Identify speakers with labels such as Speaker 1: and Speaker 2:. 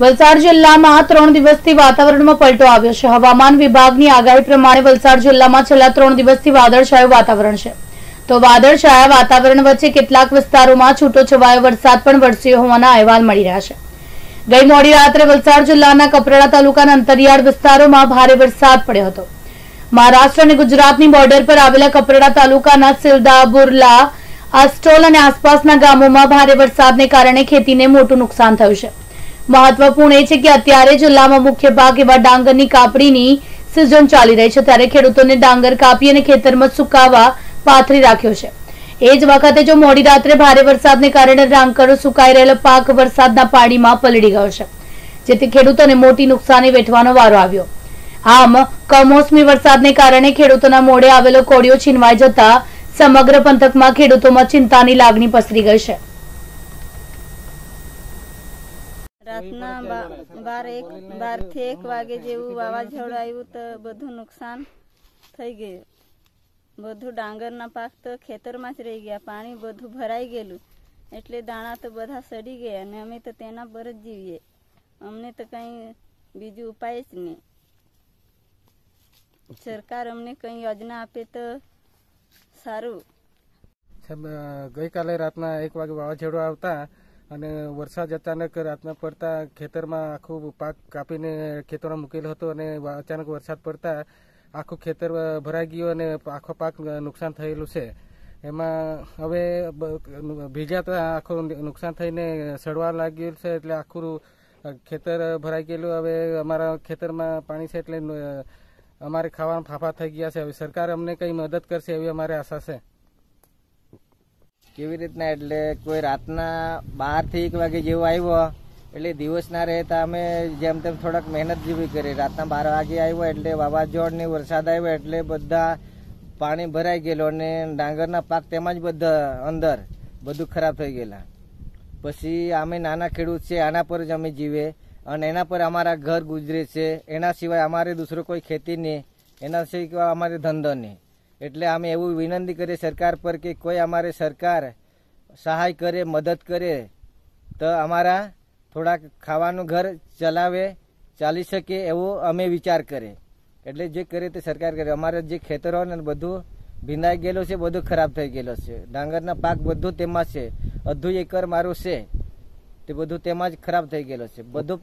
Speaker 1: વલસાડ જિલ્લામાં ત્રણ દિવસથી વાતાવરણમાં પલટો આવ્યો છે. હવામાન વિભાગની આગાહી પ્રમાણે વલસાડ જિલ્લામાં છેલ્લા ત્રણ દિવસથી વાદળછાયું વાતાવરણ છે. તો વાદળછાયા વાતાવરણ વચ્ચે કેટલાક વિસ્તારોમાં છૂટોછવાયો વરસાદ પણ વરસ્યો હોવાના અહેવાલ મળી રહ્યા છે. ગઈ મોડી રાત્રે વલસાડ જિલ્લાના કપરાડા તાલુકાના અંતરિયાળ વિસ્તારોમાં ભારે વરસાદ પડ્યો હતો. મહારાષ્ટ્ર અને ગુજરાતની બોર્ડર પર આવેલા કપરાડા તાલુકાના સિલદા બુરલા આસ્ટોલ અને આસપાસના ગામોમાં ભારે વરસાદને કારણે ખેતીને મોટું નુકસાન થયું છે. મહત્વપૂર્ણ એ છે કે અત્યારે જિલ્લામાં મુખ્ય પાક એવા ડાંગરની કાપણીની સિઝન ચાલી રહી છે. ત્યારે ખેડૂતોને ડાંગર કાપી અને ખેતરમાં સુકાવા પાથરી રાખ્યો છે. એ જ વખતે જો મોડી રાત્રે ભારે વરસાદને કારણે ડાંગરો સુકાઈ રહેલો પાક વરસાદના પાણીમાં પલળી ગયો છે, જેથી ખેડૂતોને મોટી નુકસાની વેઠવાનો વારો આવ્યો. આમ, કમોસમી વરસાદને કારણે ખેડૂતોના મોડે આવેલો કોળિયો છીનવાઈ જતા સમગ્ર પંથકમાં ખેડૂતોમાં ચિંતાની લાગણી પસરી ગઈ છે.
Speaker 2: રાતના બાર એક બારથી એક વાગે જેવું વાવાઝોડું આવ્યું તો બધું નુકસાન થઈ ગયું. બધું ડાંગરના પાક તો ખેતરમાં જ રહી ગયા, પાણી બધું ભરાઈ ગયેલું. એટલે દાણા તો બધા સડી ગયા અને અમે તો તેના પર જ જીવીએ. અમને તો કંઈ બીજું ઉપાય જ નહીં. સરકાર અમને કંઈ યોજના આપે તો સારું.
Speaker 3: ગઈકાલે રાતના એક વાગે વાવાઝોડું આવતા અને વરસાદ અચાનક રાતના પડતા ખેતરમાં આખું પાક કાપીને ખેતરમાં મૂકેલો હતો અને અચાનક વરસાદ પડતા આખું ખેતર ભરાઈ ગયું અને આખો પાક નુકસાન થયેલું છે. એમાં હવે ભીજાતા આખું નુકસાન થઈને સડવા લાગ્યું છે એટલે આખું ખેતર ભરાઈ ગયેલું. હવે અમારા ખેતરમાં પાણી છે એટલે અમારે ખાવાના ફાફા થઈ ગયા છે. હવે સરકાર અમને કંઈ મદદ કરશે એવી અમારે આશા છે.
Speaker 4: કેવી રીતના એટલે કોઈ રાતના બારથી એક વાગે જેવો આવ્યો, એટલે દિવસના રહેતા અમે જેમ તેમ થોડાક મહેનત જેવી કરી. રાતના બાર વાગે આવ્યો એટલે વાવાઝોડ ને વરસાદ આવ્યો એટલે બધા પાણી ભરાઈ ગયેલું અને ડાંગરના પાક તેમાં જ બધા અંદર બધું ખરાબ થઈ ગયેલા. પછી અમે નાના ખેડૂત છે આના પર જ અમે જીવે અને એના પર અમારા ઘર ગુજરે છે. એના સિવાય અમારે દૂસરો કોઈ ખેતી નહીં. એના સિવાય અમારે ધંધો નહીં. એટલે અમે એવું વિનંતી કરીએ સરકાર પર કે કોઈ અમારે સરકાર સહાય કરે, મદદ કરે, તો અમારા થોડાક ખાવાનું ઘર ચલાવે, ચાલી શકે એવો અમે વિચાર કરે એટલે જે કરે તે સરકાર કરે. અમારે જે ખેતરો ને બધું ભીંદાઈ ગયેલું છે, બધું ખરાબ થઈ ગયેલો છે. ડાંગરના પાક બધું તેમાં છે. અડધું એકર મારું છે. તે બધું તેમાં જ ખરાબ થઈ ગયેલો છે. બધું